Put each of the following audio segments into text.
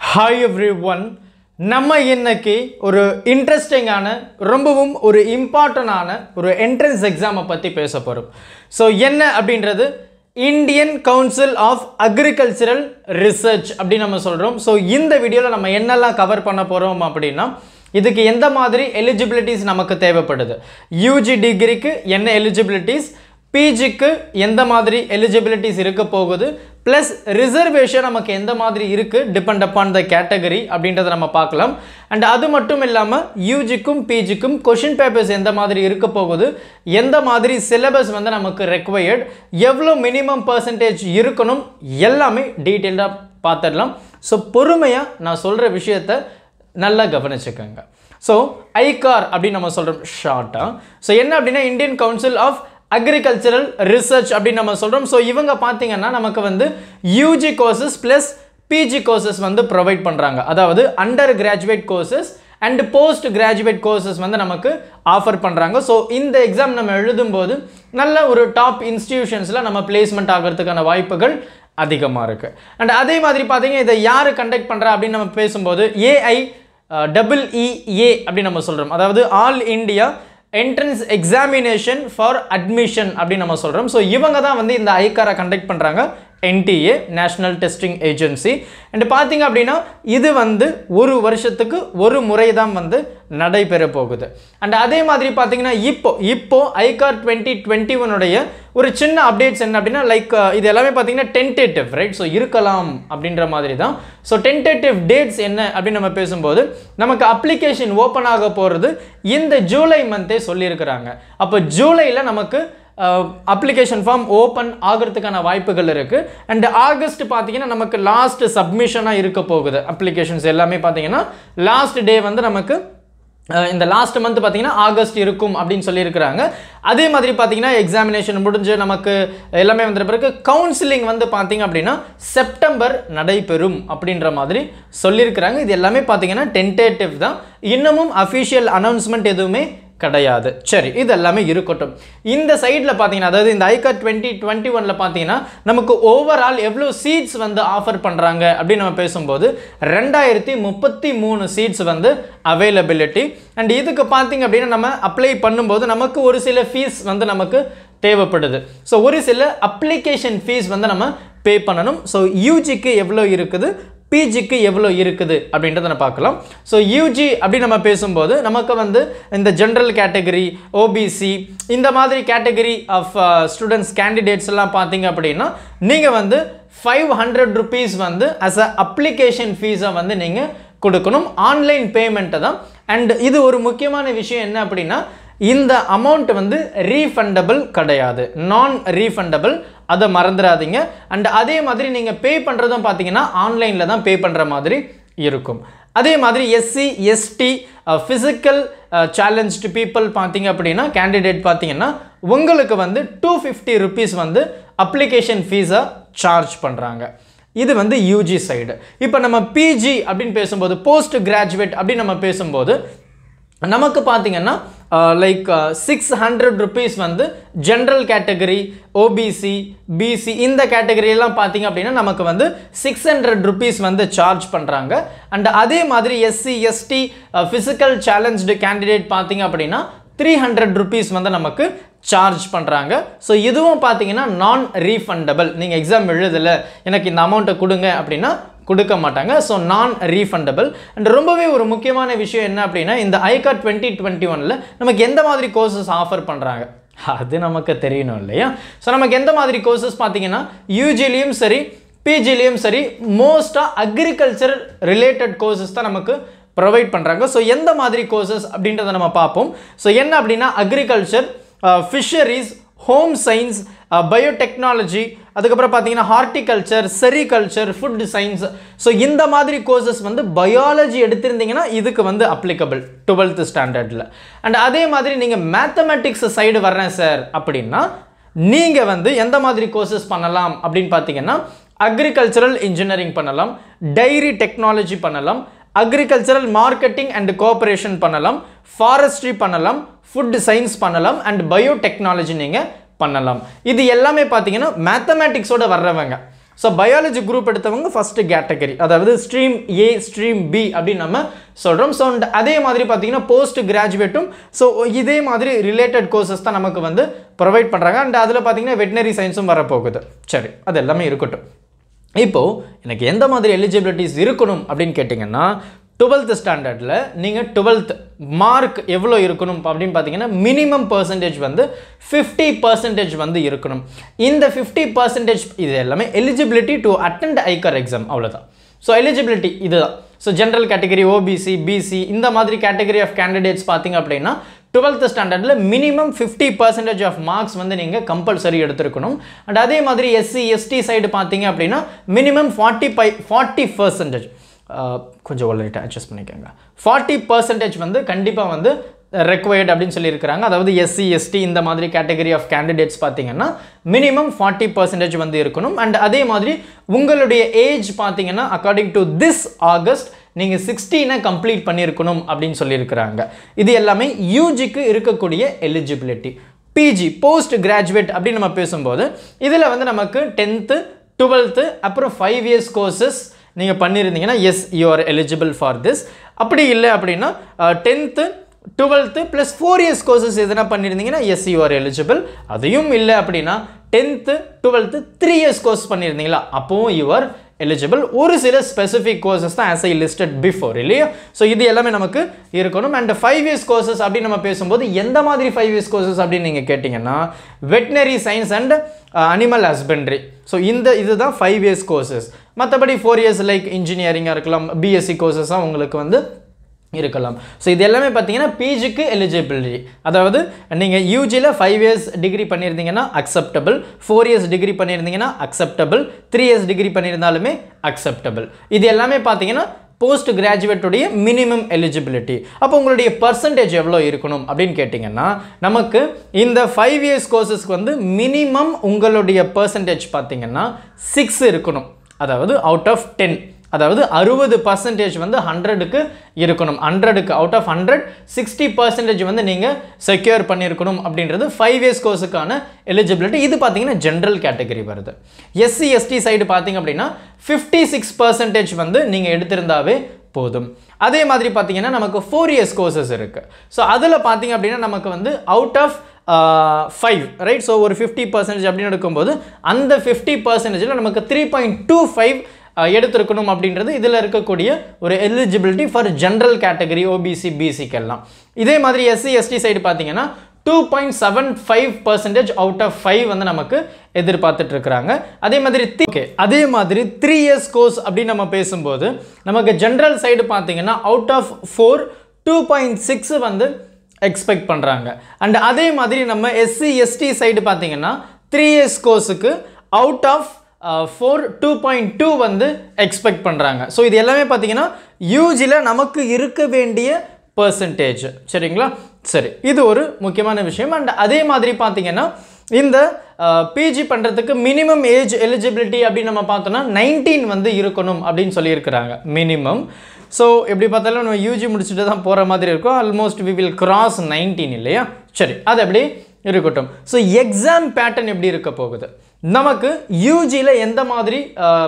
Hi every one நம்ம இன்னைக்கு ஒரு இன்ட்ரெஸ்டிங்கான ரொம்பவும் ஒரு இம்பார்ட்டண்டான ஒரு என்ட்ரன்ஸ் எக்ஸாமை பற்றி பேச போகிறோம் ஸோ என்ன அப்படின்றது? Indian council of agricultural research அப்படின்னு நம்ம சொல்கிறோம் ஸோ இந்த வீடியோவில் நம்ம என்னெல்லாம் கவர் பண்ண போகிறோம் அப்படின்னா இதுக்கு எந்த மாதிரி எலிஜிபிலிட்டிஸ் நமக்கு தேவைப்படுது? யூஜி டிகிரிக்கு என்ன எலிஜிபிலிட்டிஸ் பிஜிக்கு எந்த மாதிரி எலிஜிபிலிட்டிஸ் இருக்க போகுது? ப்ளஸ் ரிசர்வேஷன் நமக்கு எந்த மாதிரி இருக்குது டிபெண்ட் அப்பான் த கேட்டகரி அப்படின்றத நம்ம பார்க்கலாம். அண்ட் அது மட்டும் இல்லாமல் யூஜிக்கும் பிஜிக்கும் கொஷின் பேப்பர்ஸ் எந்த மாதிரி இருக்க போகுது? எந்த மாதிரி சிலபஸ் வந்து நமக்கு ரெக்வயர்ட் எவ்வளோ மினிமம் பர்சன்டேஜ் இருக்கணும்? எல்லாமே டீட்டெயில்டாக பார்த்துடலாம். ஸோ பொறுமையாக நான் சொல்கிற விஷயத்த நல்லா கவனிச்சுக்கோங்க. ஸோ ஐகார் அப்படின்னு நம்ம சொல்கிறோம் ஷார்ட்டாக ஸோ என்ன அப்படின்னா Indian council of agricultural research அப்படின்னு நம்ம சொல்கிறோம் ஸோ இவங்க பார்த்தீங்கன்னா நமக்கு வந்து UG courses plus PG courses வந்து ப்ரொவைட் பண்ணுறாங்க அதாவது under graduate courses and post graduate courses வந்து நமக்கு ஆஃபர் பண்ணுறாங்க ஸோ இந்த எக்ஸாம் நம்ம எழுதும்போது நல்ல ஒரு டாப் இன்ஸ்டிடியூஷன்ஸில் நம்ம பிளேஸ்மெண்ட் ஆகிறதுக்கான வாய்ப்புகள் அதிகமாக இருக்குது அண்ட் அதே மாதிரி பார்த்தீங்கன்னா இதை யார் கண்டக்ட் பண்ணுறா அப்படின்னு நம்ம பேசும்போது ஏஐ டபுள் இஏ அப்படின்னு நம்ம சொல்கிறோம் அதாவது all India entrance examination for admission அப்படின்னு நம்ம சொல்கிறோம் ஸோ இவங்க தான் வந்து இந்த ஐகாரை கண்டக்ட் பண்ணுறாங்க NTA national testing agency and பார்த்தீங்க அப்படின்னா இது வந்து ஒரு வருஷத்துக்கு ஒரு முறை தான் வந்து நடைபெற போகுது. அண்ட் அதே மாதிரி பார்த்தீங்கன்னா இப்போ இப்போ ஐகார் டுவெண்ட்டி டுவெண்ட்டி ஒனுடைய ஒரு சின்ன அப்டேட்ஸ் என்ன அப்படின்னா லைக் இது எல்லாமே பார்த்தீங்கன்னா டென்டேட்டிவ் ரைட் ஸோ இருக்கலாம் அப்படின்ற மாதிரி தான் ஸோ டென்டேட்டிவ் டேட்ஸ் என்ன அப்படின்னு நம்ம பேசும்போது நமக்கு அப்ளிகேஷன் ஓப்பன் ஆக போகிறது இந்த ஜூலை மந்தே சொல்லியிருக்கிறாங்க. அப்போ ஜூலையில் நமக்கு அப்ளிகேஷன் ஃபார்ம் ஓப்பன் ஆகிறதுக்கான வாய்ப்புகள் இருக்குது அண்ட் ஆகஸ்ட் பார்த்தீங்கன்னா நமக்கு லாஸ்ட் சப்மிஷனாக இருக்க போகுது. அப்ளிகேஷன்ஸ் எல்லாமே பார்த்தீங்கன்னா லாஸ்ட் டே வந்து நமக்கு இந்த லாஸ்ட் மந்த் பார்த்தீங்கன்னா ஆகஸ்ட் இருக்கும் அப்படின்னு சொல்லியிருக்கிறாங்க. அதே மாதிரி பார்த்தீங்கன்னா எக்ஸாமினேஷன் முடிஞ்சு நமக்கு எல்லாமே வந்த பிறகு கவுன்சிலிங் வந்து பார்த்தீங்க அப்படின்னா செப்டம்பர் நடைபெறும் அப்படின்ற மாதிரி சொல்லியிருக்கிறாங்க. இது எல்லாமே பார்த்தீங்கன்னா டென்டேட்டிவ் தான். இன்னமும் அஃபிஷியல் அனௌன்ஸ்மெண்ட் எதுவுமே கிடையாது. சரி இது எல்லாமே இருக்கட்டும். இந்த சைடில் பார்த்தீங்கன்னா அதாவது இந்த ஐகா டுவெண்ட்டி டுவெண்ட்டி ஒனில் பார்த்தீங்கன்னா நமக்கு ஓவரால் எவ்வளோ சீட்ஸ் வந்து ஆஃபர் பண்ணுறாங்க அப்படின்னு நம்ம பேசும்போது ரெண்டாயிரத்தி முப்பத்தி மூணு சீட்ஸ் வந்து அவைலபிலிட்டி அண்ட் இதுக்கு பார்த்தீங்க அப்படின்னா நம்ம அப்ளை பண்ணும்போது நமக்கு ஒரு சில ஃபீஸ் வந்து நமக்கு தேவைப்படுது. ஸோ ஒரு சில அப்ளிகேஷன் ஃபீஸ் வந்து நம்ம பே பண்ணணும். ஸோ யூஜிக்கு எவ்வளோ இருக்குது? பிஜிக்கு எவ்வளோ இருக்குது அப்படின்றத நம்ம பார்க்கலாம். ஸோ யூஜி அப்படி நம்ம பேசும்போது நமக்கு வந்து இந்த ஜென்ரல் கேட்டகரி ஓபிசி இந்த மாதிரி கேட்டகரி ஆஃப் ஸ்டூடெண்ட்ஸ் கேண்டிடேட்ஸ் எல்லாம் பார்த்தீங்க அப்படின்னா நீங்கள் வந்து ஃபைவ் ஹண்ட்ரட் ருபீஸ் வந்து அஸ் அ அப்ளிகேஷன் ஃபீஸை வந்து நீங்கள் கொடுக்கணும். ஆன்லைன் பேமெண்ட்டை தான். அண்ட் இது ஒரு முக்கியமான விஷயம் என்ன அப்படின்னா இந்த அமௌண்ட் வந்து ரீஃபண்டபிள் கிடையாது. நான் ரீஃபண்டபிள் அதை மறந்துடாதீங்க. அண்ட் அதே மாதிரி நீங்கள் பே பண்ணுறதும் பார்த்தீங்கன்னா ஆன்லைனில் தான் பே பண்ணுற மாதிரி இருக்கும். அதே மாதிரி SC ST physical challenge people பார்த்தீங்க அப்படின்னா கேண்டிடேட் பார்த்தீங்கன்னா உங்களுக்கு வந்து டூ ஃபிஃப்டி ருபீஸ் வந்து அப்ளிகேஷன் ஃபீஸை சார்ஜ் பண்ணுறாங்க இது வந்து யூஜி சைடு இப்போ நம்ம பிஜி அப்படின்னு பேசும்போது போஸ்ட் கிராஜுவேட் அப்படின்னு நம்ம பேசும்போது நமக்கு பார்த்தீங்கன்னா லைக் சிக்ஸ் ஹண்ட்ரட் ருபீஸ் வந்து ஜென்ரல் கேட்டகரி ஓபிசி பிசி இந்த கேட்டகரியெல்லாம் பார்த்தீங்க அப்படின்னா நமக்கு வந்து சிக்ஸ் ஹண்ட்ரட் ருபீஸ் வந்து சார்ஜ் பண்ணுறாங்க அண்ட் அதே மாதிரி SC ST physical challenge candidate பார்த்தீங்க அப்படின்னா த்ரீ ஹண்ட்ரட் ருபீஸ் வந்து நமக்கு சார்ஜ் பண்ணுறாங்க ஸோ இதுவும் பார்த்தீங்கன்னா நான் ரீஃபண்டபிள் நீங்கள் எக்ஸாம் எழுதலை எனக்கு இந்த அமௌண்ட்டை கொடுங்க அப்படின்னா கொடுக்க மாட்டாங்க. ஸோ நான் ரீஃபண்டபிள் அண்ட் ரொம்பவே ஒரு முக்கியமான விஷயம் என்ன அப்படின்னா இந்த ஐகா டுவெண்ட்டி டுவெண்ட்டி ஒனில் நமக்கு எந்த மாதிரி கோர்சஸ் ஆஃபர் பண்ணுறாங்க அது நமக்கு தெரியணும் இல்லையா? ஸோ நமக்கு எந்த மாதிரி கோர்சஸ் பார்த்தீங்கன்னா யூஜிலையும் சரி பிஜிலையும் சரி மோஸ்ட்டாக அக்ரிகல்ச்சர் ரிலேட்டட் கோர்சஸ் தான் நமக்கு ப்ரொவைட் பண்ணுறாங்க ஸோ எந்த மாதிரி கோர்சஸ் அப்படின்றத நம்ம பார்ப்போம். ஸோ என்ன அப்படின்னா agriculture fisheries home science biotechnology அதுக்கப்புறம் பார்த்தீங்கன்னா horticulture sericulture food science so இந்த மாதிரி கோர்சஸ் வந்து பயாலஜி எடுத்திருந்தீங்கன்னா இதுக்கு வந்து அப்ளிகபிள் டுவெல்த்து ஸ்டாண்டர்டில் அண்ட் அதே மாதிரி நீங்கள் மேத்தமெட்டிக்ஸ் சைடு வர்றேன் சார் அப்படின்னா நீங்கள் வந்து எந்த மாதிரி கோர்சஸ் பண்ணலாம் அப்படின்னு பார்த்தீங்கன்னா அக்ரிகல்ச்சரல் இன்ஜினியரிங் பண்ணலாம் டைரி டெக்னாலஜி பண்ணலாம் அக்ரிகல்ச்சரல் மார்க்கெட்டிங் அண்ட் கோஆப்ரேஷன் பண்ணலாம் ஃபாரஸ்ட்ரி பண்ணலாம் ஃபுட் சயின்ஸ் பண்ணலாம் அண்ட் பயோடெக்னாலஜி நீங்கள் பண்ணலாம். இது எல்லாமே பார்த்தீங்கன்னா மேத்தமேட்டிக்ஸோட வர்றவங்க. ஸோ பயாலஜி குரூப் எடுத்தவங்க ஃபஸ்ட்டு கேட்டகரி அதாவது ஸ்ட்ரீம் ஏ ஸ்ட்ரீம் பி அப்படின்னு நம்ம சொல்கிறோம் ஸோ அதே மாதிரி பார்த்தீங்கன்னா போஸ்ட் கிராஜுவேட்டும் ஸோ இதே மாதிரி ரிலேட்டட் கோர்சஸ் தான் நமக்கு வந்து ப்ரொவைட் பண்ணுறாங்க அண்ட் அதில் பார்த்தீங்கன்னா வெட்டினரி சயின்ஸும் வரப்போகுது. சரி அது எல்லாமே இருக்கட்டும். இப்போது எனக்கு எந்த மாதிரி எலிஜிபிலிட்டிஸ் இருக்கணும் அப்படின்னு கேட்டிங்கன்னா டுவெல்த் ஸ்டாண்டர்டில் நீங்கள் டுவெல்த் மார்க் எவ்வளோ இருக்கணும் அப்படின்னு பார்த்தீங்கன்னா மினிமம் பர்சன்டேஜ் வந்து ஃபிஃப்டி பர்சன்டேஜ் வந்து இருக்கணும். இந்த ஃபிஃப்டி பர்சன்டேஜ் இது எல்லாமே eligibility to attend ICAR exam அவ்வளோதான் ஸோ எலிஜிபிலிட்டி இதுதான். So general category OBC BC இந்த மாதிரி கேட்டகரி ஆஃப் கேண்டிடேட்ஸ் பார்த்தீங்க அப்படின்னா டுவெல்த் ஸ்டாண்டர்டில் minimum fifty percentage of marks வந்து நீங்கள் கம்பல்சரி எடுத்திருக்கணும். அண்ட் அதே மாதிரி எஸ்சி எஸ்டி சைடு பார்த்தீங்க அப்படின்னா minimum forty five forty percentage கொஞ்சம் லைட்டாக அட்ஜஸ்ட் பண்ணிக்கோங்க. ஃபார்ட்டி பர்சன்டேஜ் வந்து கண்டிப்பாக வந்து ரெக்வயர்ட் அப்படின்னு சொல்லியிருக்கிறாங்க. அதாவது எஸ்சி எஸ்டி இந்த மாதிரி கேட்டகரி ஆஃப் கேண்டிடேட்ஸ் பார்த்தீங்கன்னா மினிமம் ஃபார்ட்டி பர்சன்டேஜ் வந்து இருக்கணும். அண்ட் அதே மாதிரி உங்களுடைய ஏஜ் பார்த்தீங்கன்னா அக்கார்டிங் டு திஸ் ஆகஸ்ட் நீங்கள் சிக்ஸ்டீனை கம்ப்ளீட் பண்ணியிருக்கணும் அப்படின்னு சொல்லியிருக்கிறாங்க. இது எல்லாமே யூஜிக்கு இருக்கக்கூடிய எலிஜிபிலிட்டி பிஜி போஸ்ட் கிராஜுவேட் அப்படின்னு நம்ம பேசும்போது இதில் வந்து நமக்கு டென்த்து டுவெல்த்து அப்புறம் ஃபைவ் இயர்ஸ் கோர்சஸ் நீங்கள் பண்ணியிருந்தீங்கன்னா yes you are eligible for this அப்படி இல்லை அப்படின்னா tenth twelfth plus four years courses எதனா பண்ணியிருந்தீங்கன்னா எஸ் யூ ஆர் எலிஜிபிள் அதையும் இல்லை அப்படின்னா tenth twelfth three years course பண்ணியிருந்தீங்களா அப்போவும் யூ ஆர் எலிஜிபிள் ஒரு சில ஸ்பெசிஃபிக் கோர்சஸ் தான் ஆஸ் ஐ லிஸ்டட் பிஃபோர் இல்லையா? ஸோ இது எல்லாமே நமக்கு இருக்கணும். அண்ட் ஃபைவ் இயர்ஸ் கோர்சஸ் அப்படின்னு நம்ம பேசும்போது எந்த மாதிரி ஃபைவ் இயர்ஸ் கோர்சஸ் அப்படின்னு நீங்கள் கேட்டிங்கன்னா veterinary science and animal husbandry so இந்த இதுதான் ஃபைவ் இயர்ஸ் கோர்சஸ் மற்றபடி ஃபோர் இயர்ஸ் லைக் இன்ஜினியரிங்காக இருக்கலாம் பிஎஸ்சி கோர்சஸாக உங்களுக்கு வந்து இருக்கலாம். ஸோ இது எல்லாமே பார்த்தீங்கன்னா பிஜிக்கு எலிஜிபிலிட்டி அதாவது நீங்கள் யூஜியில் ஃபைவ் இயர்ஸ் டிகிரி பண்ணியிருந்தீங்கன்னா அக்செப்டபிள் ஃபோர் இயர்ஸ் டிகிரி பண்ணியிருந்தீங்கன்னா அக்செப்டபிள் த்ரீ இயர்ஸ் டிகிரி பண்ணியிருந்தாலுமே அக்செப்டபிள் இது எல்லாமே பார்த்தீங்கன்னா போஸ்ட் கிராஜுவேட்டுடைய மினிமம் எலிஜிபிலிட்டி அப்போ உங்களுடைய பர்சன்டேஜ் எவ்வளோ இருக்கணும் அப்படின்னு கேட்டிங்கன்னா நமக்கு இந்த ஃபைவ் இயர்ஸ் கோர்சஸ்க்கு வந்து மினிமம் உங்களுடைய பர்சன்டேஜ் பார்த்தீங்கன்னா சிக்ஸ் இருக்கணும். அதாவது அவுட் ஆஃப் டென் அதாவது அறுபது பர்சன்டேஜ் வந்து ஹண்ட்ரடுக்கு இருக்கணும். ஹண்ட்ரடுக்கு out of hundred sixty percentage வந்து நீங்கள் செக்யூர் பண்ணியிருக்கணும் அப்படின்றது ஃபைவ் இயர்ஸ் கோர்ஸுக்கான எலிஜிபிலிட்டி இது பார்த்தீங்கன்னா ஜென்ரல் கேட்டகரி வருது. எஸ்சி எஸ்டி சைடு பார்த்தீங்க அப்படின்னா ஃபிஃப்டி சிக்ஸ் பர்சன்டேஜ் வந்து நீங்கள் எடுத்திருந்தாவே போதும். அதே மாதிரி பார்த்தீங்கன்னா நமக்கு ஃபோர் இயர்ஸ் கோர்சஸ் இருக்குது ஸோ அதில் பார்த்தீங்க அப்படின்னா நமக்கு வந்து out of five right so ஒரு ஃபிஃப்டி பர்சன்டேஜ் அப்படின்னு எடுக்கும்போது அந்த ஃபிஃப்டி பர்சன்டேஜில் நமக்கு த்ரீ பாயிண்ட் டூ ஃபைவ் எடுத்திருக்கணும் அப்படின்றது இதில் இருக்கக்கூடிய ஒரு eligibility for general category OBC பிசிக்கெல்லாம் இதே மாதிரி எஸ்சி எஸ்டி சைடு பார்த்தீங்கன்னா two point seven five percentage out of five வந்து நமக்கு எதிர்பார்த்துட்டு இருக்கிறாங்க. அதே மாதிரி ஓகே அதே மாதிரி த்ரீ இயர்ஸ் கோர்ஸ் அப்படின்னு நம்ம பேசும்போது நமக்கு ஜென்ரல் சைடு பார்த்தீங்கன்னா out of four two point six வந்து எக்ஸ்பெக்ட் பண்ணுறாங்க அண்ட் அதே மாதிரி நம்ம எஸ்சி எஸ்டி சைடு பார்த்தீங்கன்னா three years கோர்ஸுக்கு out of four two point two வந்து எக்ஸ்பெக்ட் பண்ணுறாங்க ஸோ இது எல்லாமே பார்த்தீங்கன்னா யூஜியில் நமக்கு இருக்க வேண்டிய பர்சன்டேஜ் சரிங்களா? சரி இது ஒரு முக்கியமான விஷயம். அண்ட் அதே மாதிரி பார்த்தீங்கன்னா இந்த பிஜி பண்ணுறதுக்கு மினிமம் ஏஜ் எலிஜிபிலிட்டி அப்படின்னு நம்ம பார்த்தோம்னா நைன்டீன் வந்து இருக்கணும் அப்படின்னு சொல்லியிருக்கிறாங்க. மினிமம் ஸோ எப்படி பார்த்தாலும் நம்ம யூஜி முடிச்சுட்டு தான் போகிற மாதிரி இருக்கும். Almost we will cross nineteen இல்லையா? சரி அது எப்படி இருக்கட்டும். ஸோ எக்ஸாம் பேட்டர்ன் எப்படி இருக்க போகுது? நமக்கு யூஜியில் எந்த மாதிரி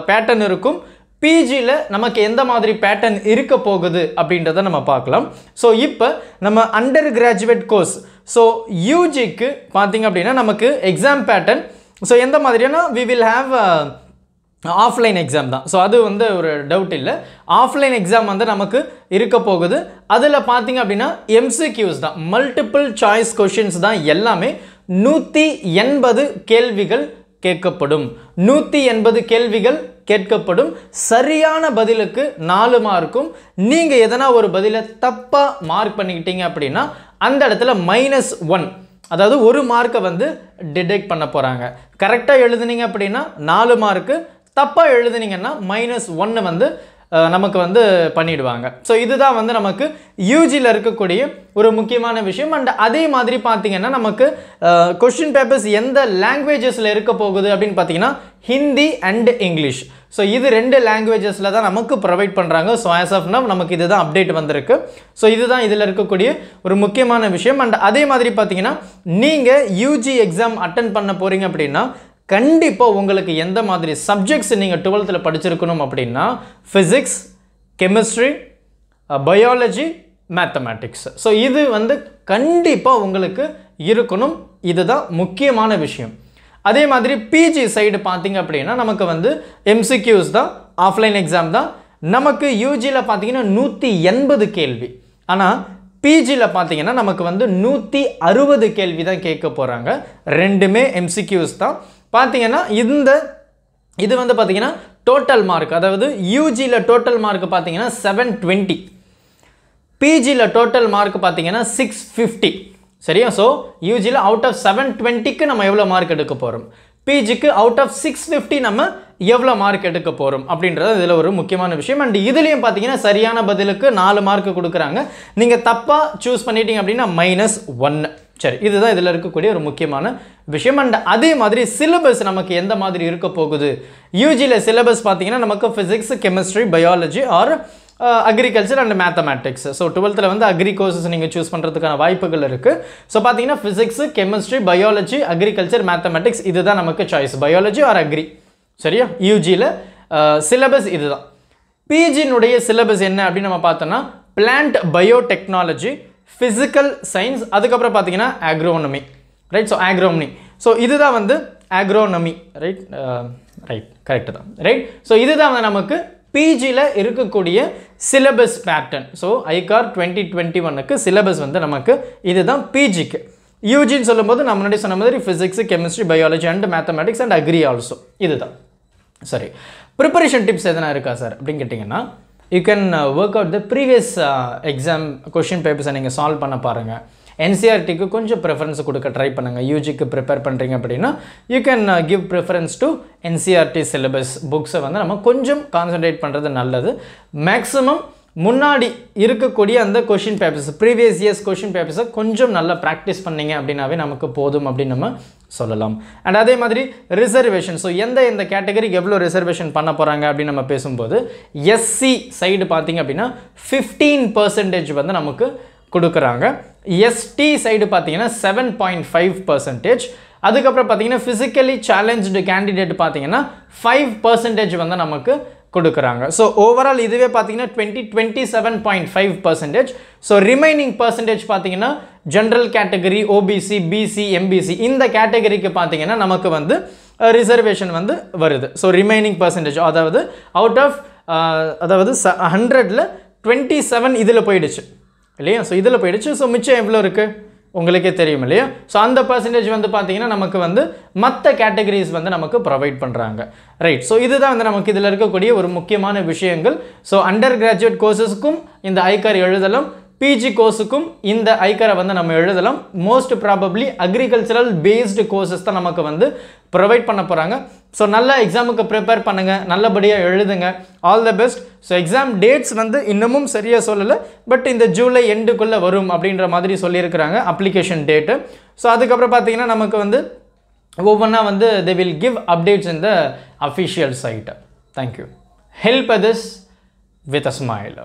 பேட்டர்ன் இருக்கும்? பிஜியில் நமக்கு எந்த மாதிரி பேட்டர்ன் இருக்க போகுது அப்படின்றத நம்ம பார்க்கலாம். ஸோ இப்போ நம்ம அண்டர் கிராஜுவேட் கோர்ஸ் ஸோ யூஜிக்கு பார்த்திங்க அப்படின்னா நமக்கு எக்ஸாம் பேட்டர்ன் ஸோ எந்த மாதிரியான we will have offline exam தான். ஸோ அது வந்து ஒரு டவுட் இல்லை. ஆஃப்லைன் எக்ஸாம் வந்து நமக்கு இருக்க போகுது. அதில் பார்த்தீங்க அப்படின்னா எம்சிக்யூஸ் தான். மல்டிபிள் சாய்ஸ் கொஷின்ஸ் தான் எல்லாமே. நூற்றி எண்பது கேள்விகள் கேட்கப்படும். நூற்றி எண்பது கேள்விகள் கேட்கப்படும். சரியான பதிலுக்கு நாலு மார்க்கும். நீங்கள் எதனா ஒரு பதிலை தப்பாக மார்க் பண்ணிக்கிட்டீங்க அப்படின்னா அந்த இடத்துல மைனஸ் ஒன் அதாவது ஒரு மார்க்கை வந்து டிடெக்ட் பண்ண போகிறாங்க கரெக்டாக எழுதுனீங்க அப்படின்னா நாலு மார்க்கு தப்பாக எழுதுனீங்கன்னா மைனஸ் ஒன்று வந்து நமக்கு வந்து பண்ணிடுவாங்க. ஸோ இதுதான் வந்து நமக்கு யூஜியில் இருக்கக்கூடிய ஒரு முக்கியமான விஷயம். அண்ட் அதே மாதிரி பார்த்தீங்கன்னா நமக்கு கொஷின் பேப்பர்ஸ் எந்த லாங்குவேஜஸில் இருக்க போகுது அப்படின்னு பார்த்தீங்கன்னா ஹிந்தி அண்ட் இங்கிலீஷ் ஸோ இது ரெண்டு லாங்குவேஜஸில் தான் நமக்கு ப்ரொவைட் பண்ணுறாங்க ஸோ ஆஸ் ஆஃப் நவ் நமக்கு இதுதான் அப்டேட் வந்திருக்கு. ஸோ இதுதான் இதில் இருக்கக்கூடிய ஒரு முக்கியமான விஷயம். அண்ட் அதே மாதிரி பார்த்தீங்கன்னா நீங்கள் யூஜி எக்ஸாம் அட்டன் பண்ண போகிறீங்க அப்படின்னா கண்டிப்பாக உங்களுக்கு எந்த மாதிரி சப்ஜெக்ட்ஸ் நீங்கள் டுவெல்த்தில் படிச்சிருக்கணும் அப்படின்னா physics chemistry biology mathematics so இது வந்து கண்டிப்பாக உங்களுக்கு இருக்கணும். இதுதான் முக்கியமான விஷயம். அதே மாதிரி பிஜி சைடு பார்த்தீங்க அப்படின்னா நமக்கு வந்து எம்சிக்யூஸ் தான் ஆஃப்லைன் எக்ஸாம் தான். நமக்கு யூஜியில் பார்த்தீங்கன்னா நூற்றி எண்பது கேள்வி. ஆனால் பிஜியில் பார்த்தீங்கன்னா நமக்கு வந்து நூற்றி அறுபது கேள்வி தான் கேட்க போகிறாங்க ரெண்டுமே எம்சிக்யூஸ் தான். பார்த்தீங்கன்னா இந்த இது வந்து பார்த்தீங்கன்னா டோட்டல் மார்க் அதாவது யூஜியில் டோட்டல் மார்க் பார்த்தீங்கன்னா செவன் டுவெண்ட்டி பிஜியில் டோட்டல் மார்க் பார்த்தீங்கன்னா சிக்ஸ் ஃபிஃப்டி சரியா? ஸோ யூஜியில் அவுட் ஆஃப் செவன் டுவெண்ட்டிக்கு நம்ம எவ்வளோ மார்க் எடுக்க போகிறோம் பிஜிக்கு அவுட் ஆஃப் சிக்ஸ் ஃபிஃப்டி நம்ம எவ்வளோ மார்க் எடுக்க போகிறோம் அப்படின்றது இதில் ஒரு முக்கியமான விஷயம். அண்ட் இதுலேயும் பார்த்தீங்கன்னா சரியான பதிலுக்கு நாலு மார்க் கொடுக்குறாங்க. நீங்கள் தப்பாக சூஸ் பண்ணிட்டீங்க அப்படின்னா மைனஸ் ஒன்று சரி இதுதான் இதில் இருக்கக்கூடிய ஒரு முக்கியமான விஷயம். அண்ட் அதே மாதிரி சிலபஸ் நமக்கு எந்த மாதிரி இருக்க போகுது? யூஜியில் சிலபஸ் பார்த்தீங்கன்னா நமக்கு physics chemistry biology or agriculture and mathematics so டுவெல்த்தில் வந்து அக்ரி கோர்சஸ் நீங்கள் சூஸ் பண்ணுறதுக்கான வாய்ப்புகள் இருக்குது ஸோ பார்த்தீங்கன்னா physics chemistry biology agriculture mathematics இதுதான் நமக்கு சாய்ஸ் பயாலஜி ஆர் அக்ரி சரியா? யூஜியில் சிலபஸ் uh, இதுதான். பிஜினுடைய சிலபஸ் என்ன அப்படின்னு நம்ம பார்த்தோம்னா பிளான்ட் பயோடெக்னாலஜி ஃபிசிக்கல் சயின்ஸ் அதுக்கப்புறம் பார்த்தீங்கன்னா agronomy right so agronomy so இதுதான் வந்து ஆக்ரோனமி ரைட் ரைட் கரெக்டு தான். ரைட் ஸோ இதுதான் வந்து நமக்கு பிஜியில் இருக்கக்கூடிய syllabus pattern so ICAR twenty twenty ஒன்னுக்கு சிலபஸ் வந்து நமக்கு இதுதான் பிஜிக்கு யூஜின்னு சொல்லும்போது நான் முன்னாடி சொன்ன மாதிரி physics chemistry biology and mathematics and agri also இதுதான். சரி ப்ரிப்பரேஷன் டிப்ஸ் எதனா இருக்கா சார் அப்படின்னு கேட்டிங்கன்னா you can work out the previous exam question பேப்பர்ஸை நீங்கள் சால்வ் பண்ண பாருங்கள் என்சிஆர்டிக்கு கொஞ்சம் ப்ரிஃபரன்ஸ் கொடுக்க ட்ரை பண்ணுங்கள் யூஜிக்கு ப்ரிப்பேர் பண்ணுறீங்க அப்படின்னா you can give preference to NCERT syllabus புக்ஸை வந்து நம்ம கொஞ்சம் கான்சன்ட்ரேட் பண்ணுறது நல்லது. மேக்ஸிமம் முன்னாடி இருக்கக்கூடிய அந்த question papers previous years question பேப்பர்ஸை கொஞ்சம் நல்லா ப்ராக்டிஸ் பண்ணீங்க அப்படின்னாவே நமக்கு போதும் அப்படின்னு நம்ம சொல்லலாம். அண்ட் அதே மாதிரி ரிசர்வேஷன் ஸோ எந்த எந்த கேட்டகரிக்கு எவ்வளோ ரிசர்வேஷன் பண்ண போகிறாங்க அப்படின்னு நம்ம பேசும்போது எஸ்சி சைடு பார்த்திங்க அப்படின்னா ஃபிஃப்டீன் பர்சன்டேஜ் வந்து நமக்கு கொடுக்குறாங்க. எஸ்டி சைடு பார்த்தீங்கன்னா செவன் பாயிண்ட் ஃபைவ் பர்சன்டேஜ் அதுக்கப்புறம் பார்த்தீங்கன்னா ஃபிசிக்கலி சேலஞ்சு கேண்டிடேட் பார்த்தீங்கன்னா ஃபைவ் பர்சன்டேஜ் வந்து நமக்கு கொடுக்குறாங்க. ஸோ ஓவரால் இதுவே பார்த்தீங்கன்னா twenty twenty seven point five percentage so remaining percentage பார்த்தீங்கன்னா general category OBC BC MBC இந்த கேட்டகரிக்கு பார்த்தீங்கன்னா நமக்கு வந்து ரிசர்வேஷன் வந்து வருது. ஸோ ரிமைனிங் பர்சன்டேஜ் அதாவது அவுட் ஆஃப் அதாவது ச ஹண்ட்ரடில் டுவெண்ட்டி செவன் இதில் போயிடுச்சு. இல்லையா? ஸோ இதில் போயிடுச்சு. ஸோ மிச்சம் எவ்வளோ இருக்குது உங்களுக்கே தெரியும் இல்லையா? ஸோ அந்த பர்சன்டேஜ் வந்து பார்த்தீங்கன்னா நமக்கு வந்து மற்ற கேட்டகரிஸ் வந்து நமக்கு ப்ரொவைட் பண்ணுறாங்க ரைட் ஸோ இதுதான் வந்து நமக்கு இதில் இருக்கக்கூடிய ஒரு முக்கியமான விஷயங்கள். ஸோ அண்டர் கிராஜுவேட் கோர்சஸ்க்கும் இந்த ஐகார் எழுதலும் பிஜி கோர்ஸுக்கும் இந்த ஐக்கரை வந்து நம்ம எழுதலாம். Most probably agricultural based courses தான் நமக்கு வந்து ப்ரொவைட் பண்ண போகிறாங்க ஸோ நல்ல எக்ஸாமுக்கு ப்ரிப்பேர் பண்ணுங்கள் நல்லபடியாக எழுதுங்க. All the best so exam dates வந்து இன்னமும் சரியாக சொல்லலை. பட் இந்த ஜூலை எண்டுக்குள்ளே வரும் அப்படின்ற மாதிரி சொல்லியிருக்கிறாங்க. அப்ளிகேஷன் டேட்டு ஸோ அதுக்கப்புறம் பார்த்தீங்கன்னா நமக்கு வந்து ஒவ்வொன்றா வந்து they will give updates in the official site thank you help this with a smile